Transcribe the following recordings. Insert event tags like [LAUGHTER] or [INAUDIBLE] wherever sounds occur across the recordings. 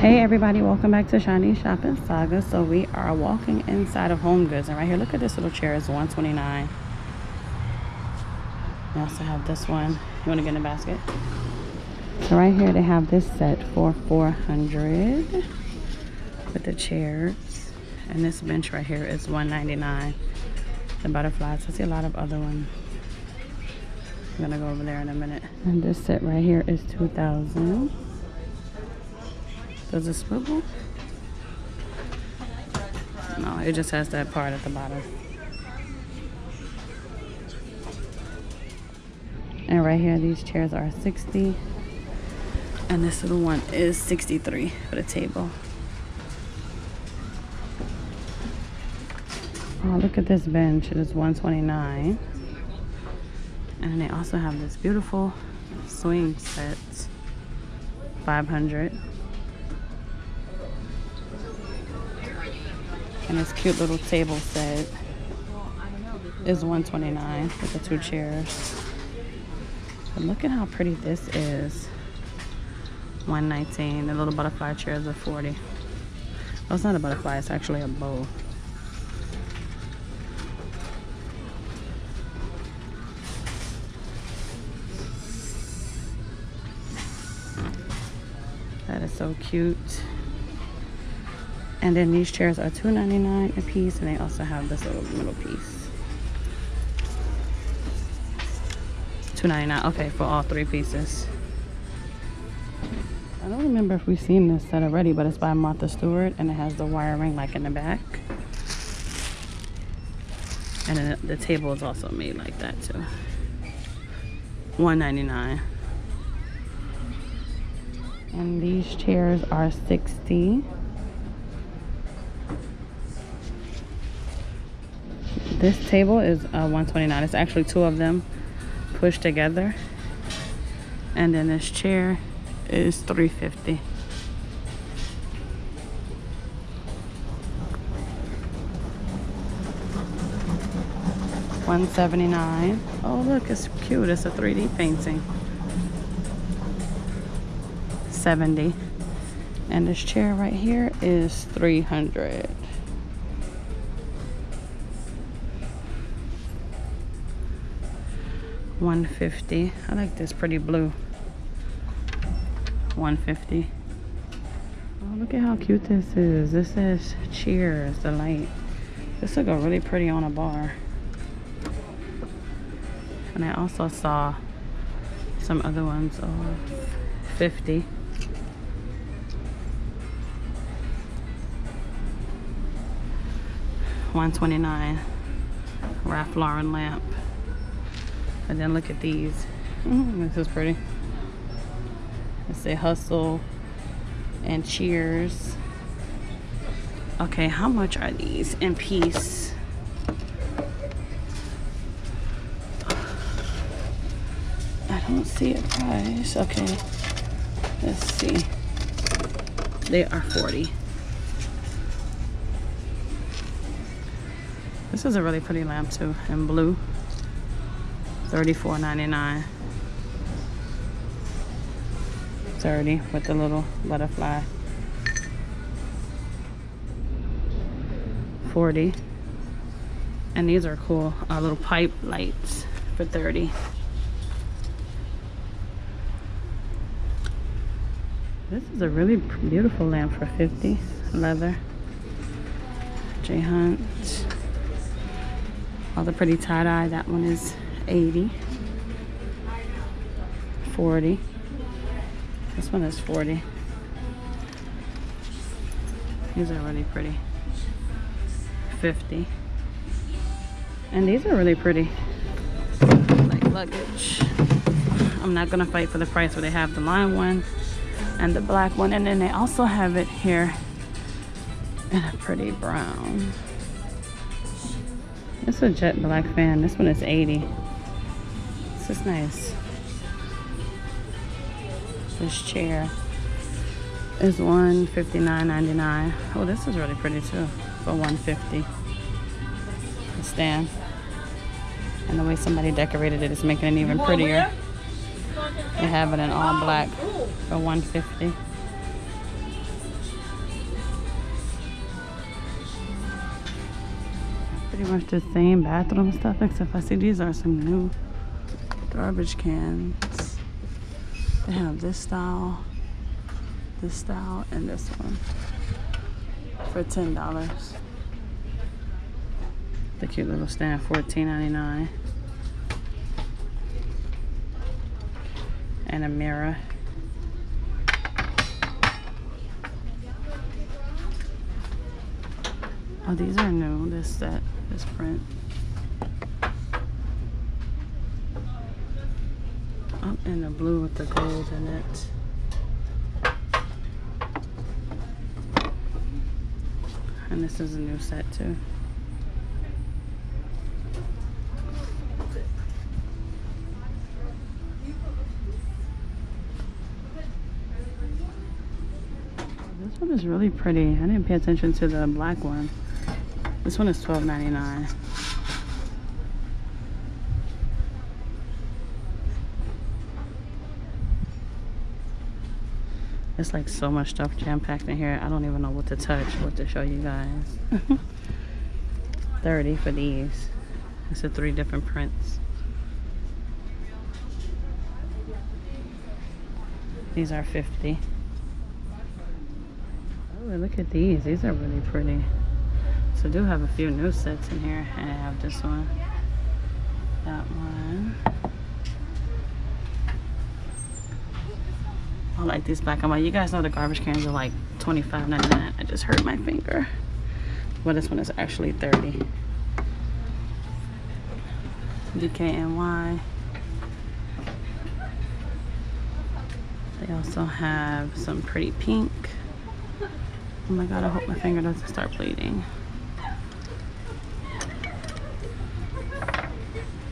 Hey everybody, welcome back to Shanice Shopping Saga. So we are walking inside of Home Goods and right here, look at this little chair, it's 129 We also have this one. You wanna get in the basket? So right here they have this set for 400 with the chairs. And this bench right here is 199 The butterflies. I see a lot of other ones. I'm gonna go over there in a minute. And this set right here is 2000 does it swivel? No, it just has that part at the bottom. And right here, these chairs are 60 And this little one is 63 for the table. Oh, look at this bench. It is 129 And they also have this beautiful swing set. 500 And this cute little table set is 129 with the two chairs. But look at how pretty this is. 119. The little butterfly chairs are 40. Well, it's not a butterfly, it's actually a bow. That is so cute. And then these chairs are $2.99 a piece, and they also have this little middle piece. $2.99, okay, for all three pieces. I don't remember if we've seen this set already, but it's by Martha Stewart, and it has the wiring like in the back. And then the table is also made like that too. $1.99. And these chairs are 60 This table is uh, 129 It's actually two of them pushed together. And then this chair is 350 179 Oh, look, it's cute. It's a 3D painting. 70 And this chair right here is 300 150 I like this pretty blue. 150 oh look at how cute this is. This is cheers the light. This go really pretty on a bar. And I also saw some other ones of 50 129 Ralph Lauren lamp and then look at these. Mm, this is pretty. Let's say hustle and cheers. Okay, how much are these in peace? I don't see a price. Okay, let's see. They are 40. This is a really pretty lamp too, in blue. $34.99. 30 with the little butterfly. 40 and these are cool our little pipe lights for 30 this is a really beautiful lamp for 50 leather J Hunt all the pretty tie-dye that one is 80 40 this one is 40 these are really pretty. 50 and these are really pretty. Like luggage. I'm not gonna fight for the price where they have the lime one and the black one. And then they also have it here in a pretty brown. Is a jet black fan this one is 80 this is nice. This chair is one fifty nine ninety nine. Oh, this is really pretty too for one fifty. The stand and the way somebody decorated it is making it even prettier. They have it in all black for one fifty. Pretty much the same bathroom stuff, except I see these are some new garbage cans. They have this style, this style, and this one for $10. The cute little stand, $14.99. And a mirror. Oh, these are new, this set, this print. Oh, in the blue with the gold in it. And this is a new set too. This one is really pretty. I didn't pay attention to the black one. This one is $12.99. It's like so much stuff jam packed in here. I don't even know what to touch, what to show you guys. [LAUGHS] 30 for these. It's a three different prints. These are 50. Oh, look at these. These are really pretty. So I do have a few new sets in here. And I have this one. That one. I like these black and white. You guys know the garbage cans are like $25.99. I just hurt my finger. But this one is actually 30 DKNY. They also have some pretty pink. Oh my god, I hope my finger doesn't start bleeding.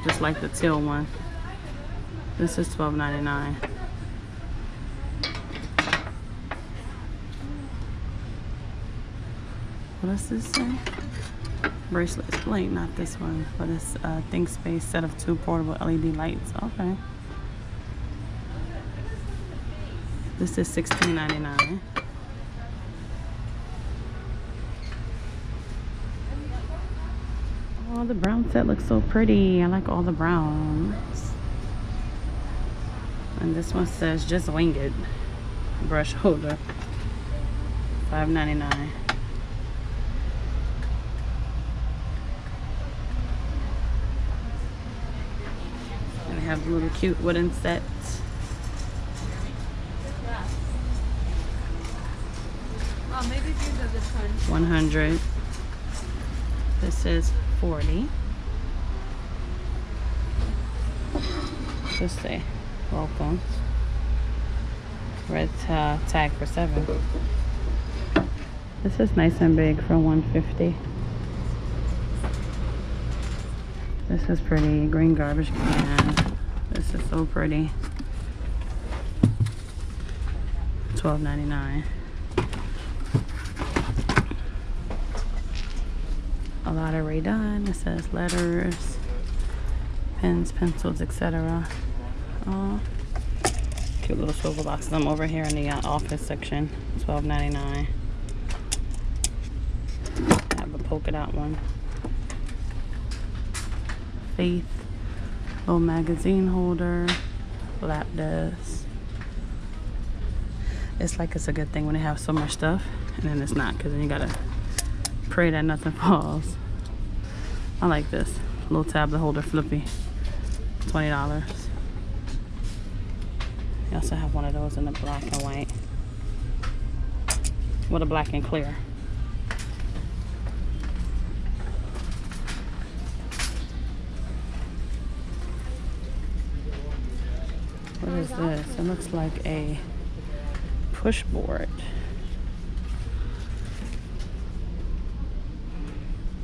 Just like the teal one. This is $12.99. What does this say? Bracelets blank, not this one, but it's a ThinkSpace set of two portable LED lights. Okay. This is $16.99. Oh, the brown set looks so pretty. I like all the browns. And this one says just wing it. Brush holder. $5.99. Have little cute wooden sets. Oh, maybe these are this one. 100 this is 40 just say welcome. Red uh, tag for 7 this is nice and big for 150 this is pretty green garbage can this is so pretty 12.99 a lot already done. It says letters, pens, pencils, etc. Oh, cute little swivel boxes. I'm over here in the uh, office section. $12.99. I have a polka dot one. Faith, little magazine holder, lap desk. It's like it's a good thing when they have so much stuff, and then it's not, because then you gotta pray that nothing [LAUGHS] falls. I like this. Little tablet holder flippy. $20. You also have one of those in the black and white. With a black and clear. What is this? It looks like a push board.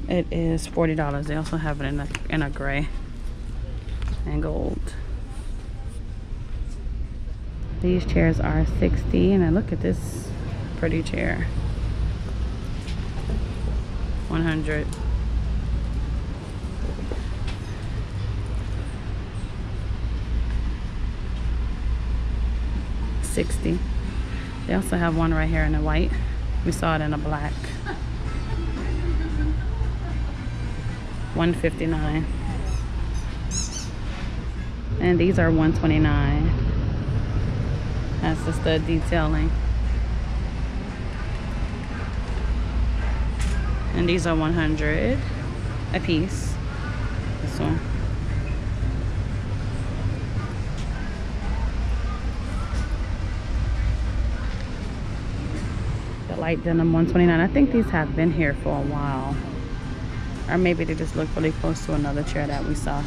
It is $40. They also have it in a, in a gray and gold. These chairs are 60 and I look at this pretty chair. 100. Sixty. They also have one right here in the white. We saw it in a black. 159 and these are 129 that's just the detailing and these are 100 a piece this one light denim 129 i think these have been here for a while. Or maybe they just look really close to another chair that we saw.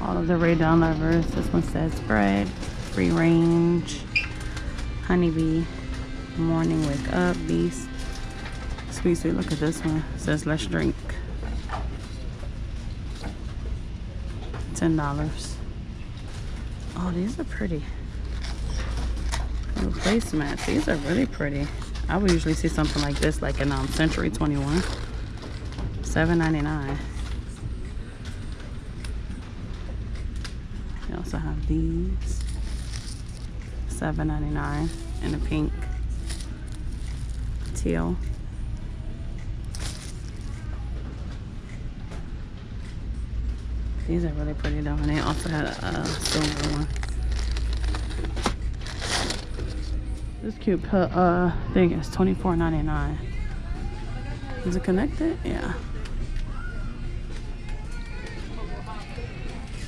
All of the Rae Dunn lovers this one says spread free range honeybee morning wake up beast. Sweet sweet look at this one. It says let's drink. Ten dollars oh these are pretty. Placemats these are really pretty. I would usually see something like this like in um century 21 7.99 They also have these. 7.99 in a pink teal these are really pretty though and they also had a, a silver one. This cute uh thing is 24.99 is it connected? Yeah.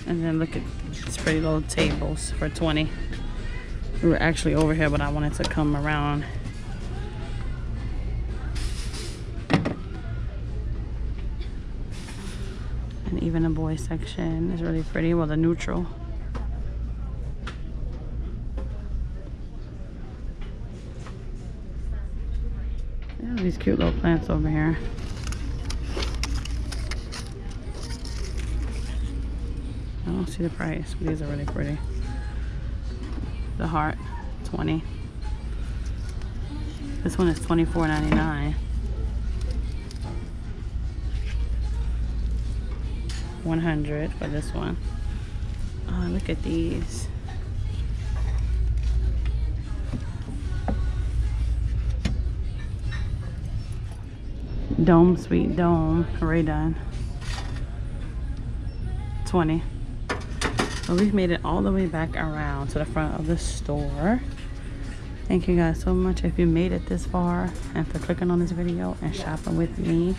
And then look at these pretty little tables for 20 we were actually over here but i wanted to come around and even the boy section is really pretty well the neutral yeah, these cute little plants over here I don't see the price, but these are really pretty. The heart, 20. This one is $24.99. 100 for this one. Oh, look at these. Dome Sweet Dome, Rae Dunn. 20 so we've made it all the way back around to the front of the store thank you guys so much if you made it this far and for clicking on this video and shopping with me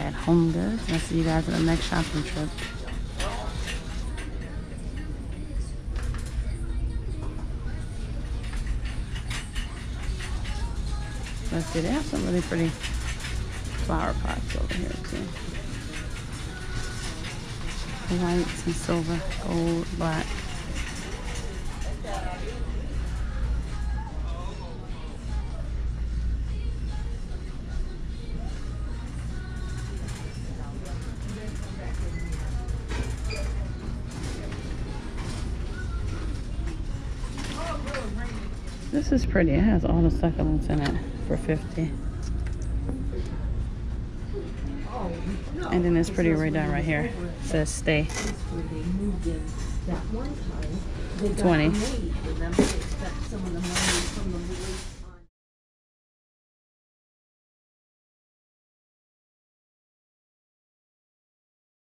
at home goods i'll see you guys at the next shopping trip. Let's see they have some really pretty flower pots over here too. Whites and silver, gold, black. This is pretty. It has all the succulents in it for 50 And then it's pretty Rae Dunn right here. It says stay. 20.